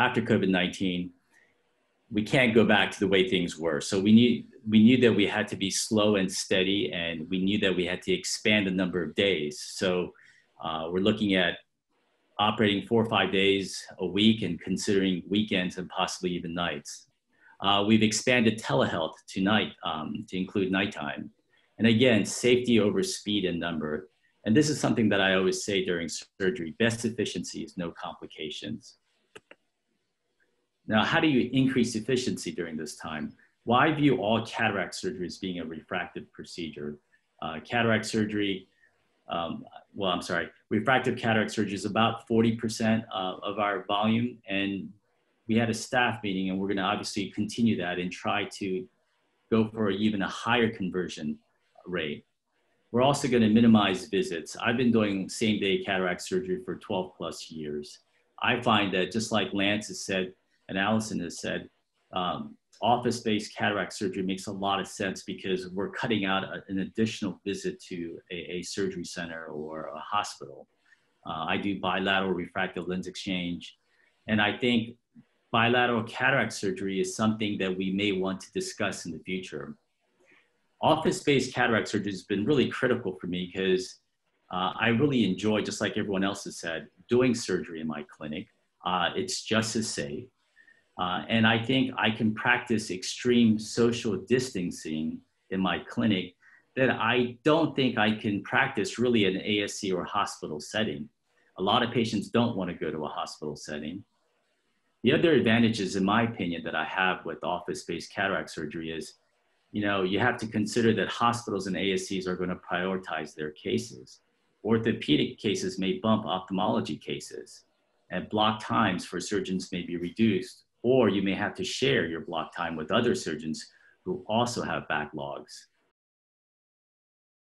after COVID-19, we can't go back to the way things were. So we knew, we knew that we had to be slow and steady and we knew that we had to expand the number of days. So uh, we're looking at operating four or five days a week and considering weekends and possibly even nights. Uh, we've expanded telehealth to night um, to include nighttime. And again, safety over speed and number. And this is something that I always say during surgery, best efficiency is no complications. Now, how do you increase efficiency during this time? Why view all cataract surgery as being a refractive procedure. Uh, cataract surgery, um, well, I'm sorry, refractive cataract surgery is about 40% uh, of our volume. And we had a staff meeting and we're gonna obviously continue that and try to go for even a higher conversion rate. We're also gonna minimize visits. I've been doing same day cataract surgery for 12 plus years. I find that just like Lance has said, and Allison has said, um, office-based cataract surgery makes a lot of sense because we're cutting out a, an additional visit to a, a, surgery center or a hospital. Uh, I do bilateral refractive lens exchange. And I think bilateral cataract surgery is something that we may want to discuss in the future. Office-based cataract surgery has been really critical for me because uh, I really enjoy, just like everyone else has said, doing surgery in my clinic. Uh, it's just as safe. Uh, and I think I can practice extreme social distancing in my clinic that I don't think I can practice really in ASC or hospital setting. A lot of patients don't want to go to a hospital setting. The other advantages, in my opinion, that I have with office-based cataract surgery is, you know, you have to consider that hospitals and ASCs are going to prioritize their cases. Orthopedic cases may bump ophthalmology cases, and block times for surgeons may be reduced or you may have to share your block time with other surgeons who also have backlogs.